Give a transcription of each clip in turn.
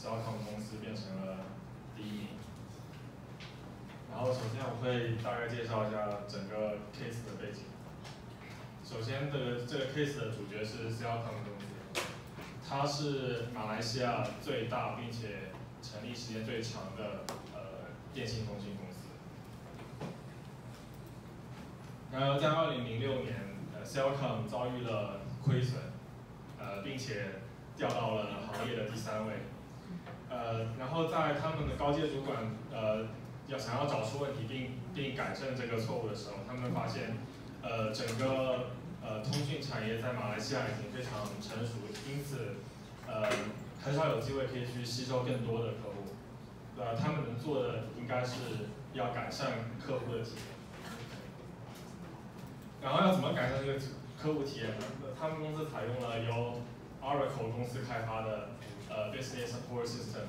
Cellcom 公司变成了第一名。然后首先我会大概介绍一下整个 case 的背景。首先，这个这个 case 的主角是 Cellcom 公司，它是马来西亚最大并且成立时间最长的呃电信通讯公司。然后在二零零六年，呃 c e l c o m 遭遇了亏损，呃，并且掉到了行业的第三位。呃，然后在他们的高阶主管呃要想要找出问题并并改正这个错误的时候，他们发现，呃，整个呃通讯产业在马来西亚已经非常成熟，因此，呃，很少有机会可以去吸收更多的客户。呃，他们能做的应该是要改善客户的体验。然后要怎么改善这个客户体验呢？他们公司采用了由 Oracle 公司开发的呃 Business Support System。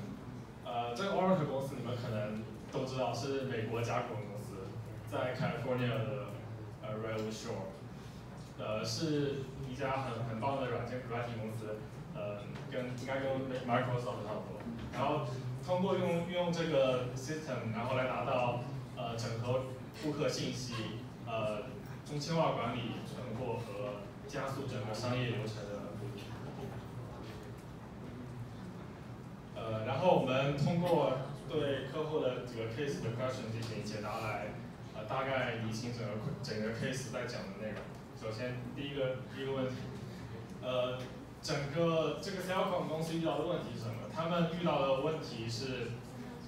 呃，这个 Oracle 公司你们可能都知道是美国甲骨文公司，在 California 的呃 Redwood Shore，呃是一家很很棒的软件软体公司，呃跟应该跟 Microsoft 差不多。然后通过用用这个 system，然后来达到呃整合顾客信息，呃。中心化管理、存货和加速整个商业流程的目的。然后我们通过对客户的几个 case 的 question 进行解答来，呃，大概理清整个整个 case 在讲的内容。首先，第一个第一个问题，呃，整个这个 Cellcom 公司遇到的问题是什么？他们遇到的问题是，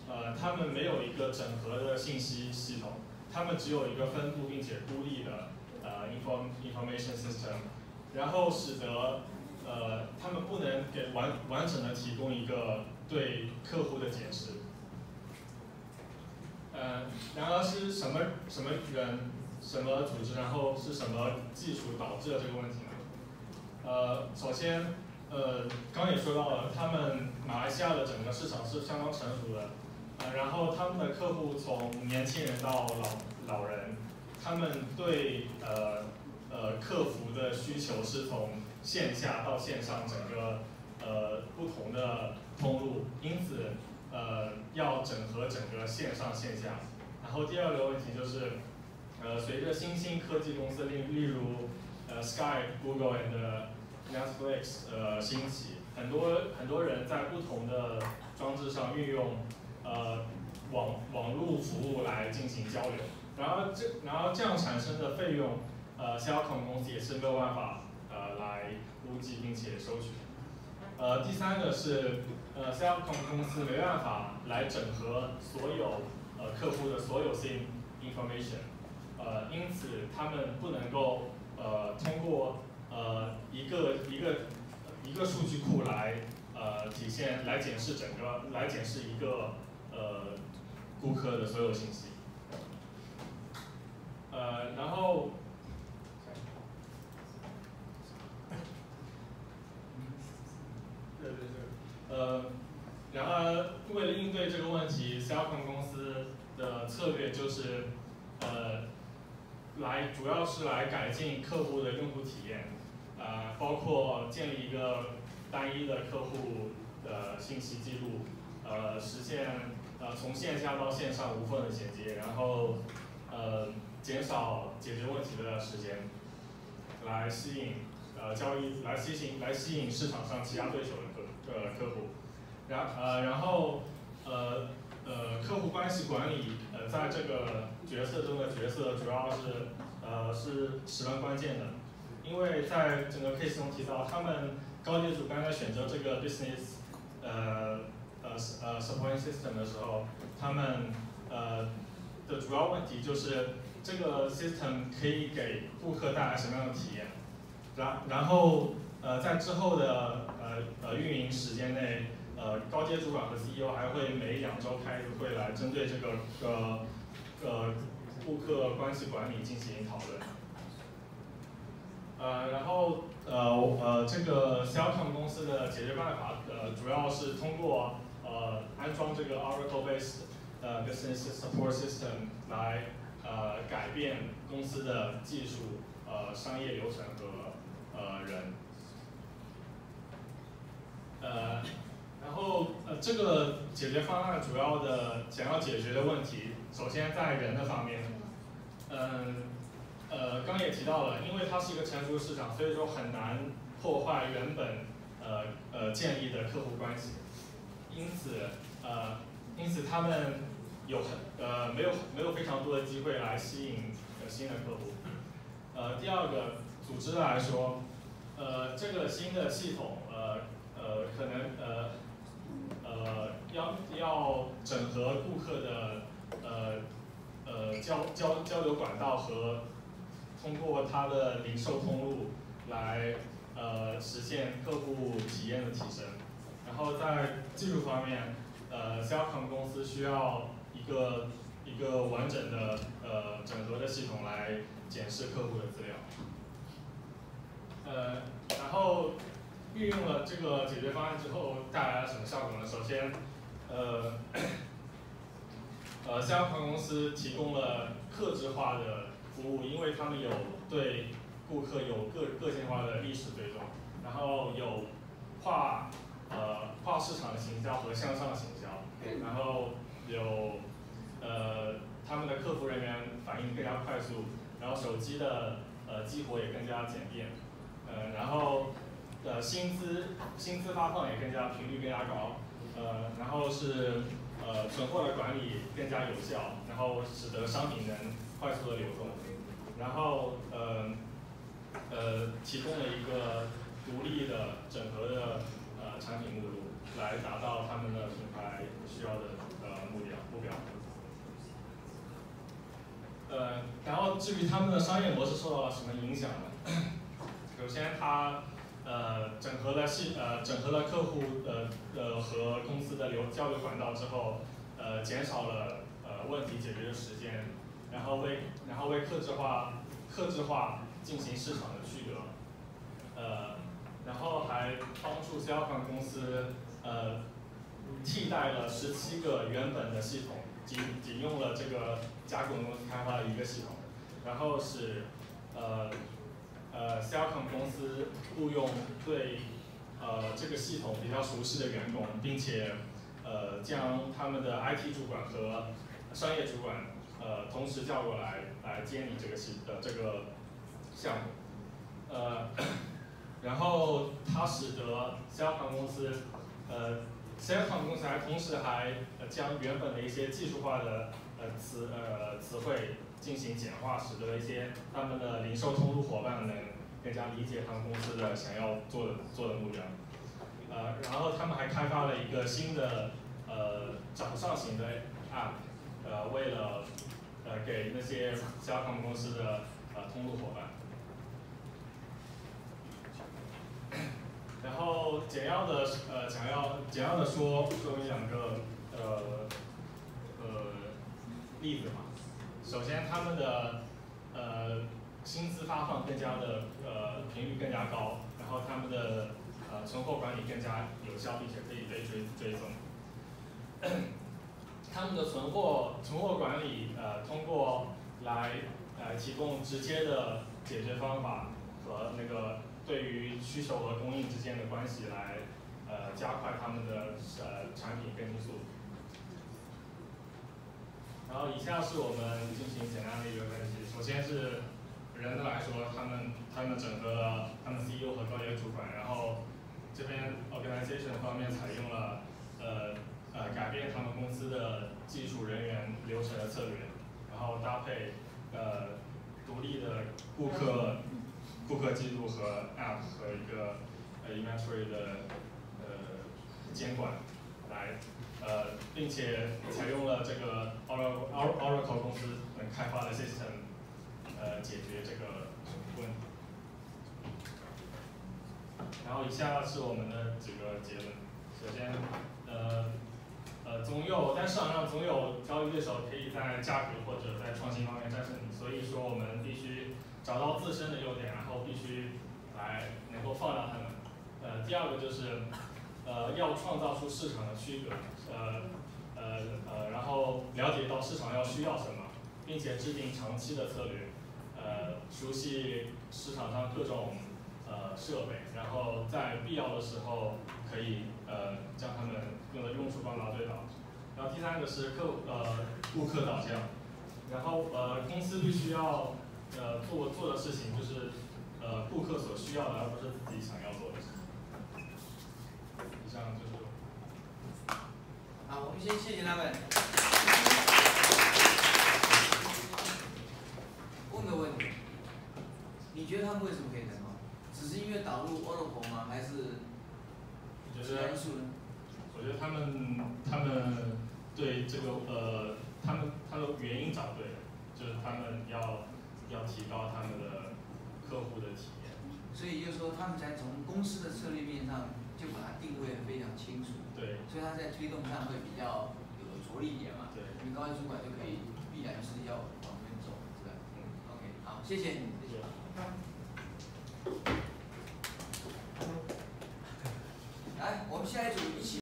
呃，他们没有一个整合的信息系统。他们只有一个分布并且孤立的呃 inform information system，然后使得呃他们不能给完完整的提供一个对客户的解释。呃，然而是什么什么人什么组织，然后是什么技术导致了这个问题呢？呃，首先呃刚也说到了，他们马来西亚的整个市场是相当成熟的。呃，然后他们的客户从年轻人到老老人，他们对呃呃客服的需求是从线下到线上整个呃不同的通路，因此呃要整合整个线上线下。然后第二个问题就是，呃随着新兴科技公司例例如呃 Skype、Google and Netflix 呃兴起，很多很多人在不同的装置上运用。呃，网网络服务来进行交流，然后这然后这样产生的费用，呃，Cellcom 公司也是没有办法呃来估计并且收取。呃，第三个是呃，Cellcom 公司没办法来整合所有呃客户的所有 SIM information，呃，因此他们不能够呃通过呃一个一个一个数据库来呃体现来检视整个来检视一个。呃，顾客的所有信息，呃，然后，对对对，呃，然而为了应对这个问题，Cellcom 公司的策略就是，呃，来主要是来改进客户的用户体验，呃，包括建立一个单一的客户的信息记录，呃，实现。呃，从线下到线上无缝的衔接，然后呃减少解决问题的时间，来吸引呃交易，来吸引来吸引市场上其他对手的呃客户，然呃然后呃呃客户关系管理呃在这个角色中的角色主要是呃是十分关键的，因为在整个 case 中提到，他们高级主刚才选择这个 business 呃。呃呃，support system 的时候，他们呃的主要问题就是这个 system 可以给顾客带来什么样的体验？然然后呃在之后的呃运营时间内，呃高阶主管和 CEO 还会每两周开一个会来针对这个呃呃顾客关系管理进行讨论。呃然后呃呃这个 Cellcom 公司的解决办法呃主要是通过。呃，安装这个 Oracle-based 呃 business support system 来呃改变公司的技术、呃商业流程和呃人。呃，然后呃这个解决方案主要的想要解决的问题，首先在人的方面，嗯，呃，刚也提到了，因为它是一个成熟市场，所以说很难破坏原本呃呃建立的客户关系，因此呃，因此他们有很呃没有没有非常多的机会来吸引新的客户。呃，第二个，组织来说，呃，这个新的系统，呃呃，可能呃呃要要整合顾客的呃呃交交交流管道和通过它的零售通路来呃实现客户体验的提升。然后在技术方面，呃销售公司需要一个一个完整的呃整合的系统来。检视客户的资料，呃，然后运用了这个解决方案之后带来了什么效果呢？首先，呃，呃，相关公司提供了客制化的服务，因为他们有对顾客有个个性化的历史追踪，然后有跨呃跨市场的行销和向上行销，然后有呃他们的客服人员反应更加快速。然后手机的呃激活也更加简便，呃，然后的薪资薪资发放也更加频率更加高，呃，然后是呃存货的管理更加有效，然后使得商品能快速的流动，然后呃呃提供了一个独立的整合的呃产品目录，来达到他们的品牌需要的呃目标目标。呃，然后至于他们的商业模式受到了什么影响呢？首先，它呃整合了系呃整合了客户呃呃和公司的流交流管道之后，呃减少了呃问题解决的时间，然后为然后为客制化客制化进行市场的区隔，呃，然后还帮助 c e l c o m 公司呃替代了十七个原本的系统。仅仅用了这个甲骨文开发的一个系统，然后使呃呃 c e l c o m 公司雇佣对呃这个系统比较熟悉的员工，并且呃将他们的 IT 主管和商业主管呃同时叫过来来监理这个系呃这个项目，呃然后它使得 c e l c o m 公司呃。c e l c o m 公司还同时还将原本的一些技术化的呃词呃词汇进行简化，使得一些他们的零售通路伙伴能更加理解他们公司的想要做的做的目标。呃，然后他们还开发了一个新的呃掌上型的 App，呃，为了呃给那些 c e l c o m 公司的呃通路伙伴。然后简要的呃，想要简要的说说明两个呃呃例子嘛。首先，他们的呃薪资发放更加的呃频率更加高，然后他们的呃存货管理更加有效，并且可以被追追踪。他们的存货存货管理呃通过来呃提供直接的解决方法和那个。对于需求和供应之间的关系来，呃，加快他们的呃产品更新速度。然后以下是我们进行简单的一个分析。首先是人的来说，他们他们整合了他们 CEO 和高级主管，然后这边 organization 方面采用了呃呃改变他们公司的技术人员流程的策略，然后搭配呃独立的顾客。顾客记录和 App 和一个呃 inventory 的呃监管来呃，并且采用了这个 Oracle Oracle 公司能开发的 system 呃解决这个问题。然后以下是我们的几个结论。首先呃呃总有，但市场上总有交易对手可以在价格或者在创新方面战胜你，所以说我们必须。找到自身的优点，然后必须来能够放大他们。呃，第二个就是，呃，要创造出市场的区隔，呃，呃，呃，然后了解到市场要需要什么，并且制定长期的策略，呃，熟悉市场上各种呃设备，然后在必要的时候可以呃将它们用的用处放到对等。然后第三个是客呃顾客导向，然后呃公司必须要呃做做的事情就是呃顾客所需要的，而不是自己想要做的。上就是。好，我们先谢谢他们。问个问题，你觉得他们为什么可以成功？只是因为导入 Oracle 吗？还是其他因素呢？我觉得他们他们对这个呃，他们他的原因找对了，就是他们要要提高他们的客户的体验。所以就是说，他们才从公司的策略面上就把它定位的非常清楚。对。所以他在推动上会比较有着力点嘛。对。因为高级主管就可以必然是要往那边走，是吧？嗯。OK，好，谢谢你，谢谢。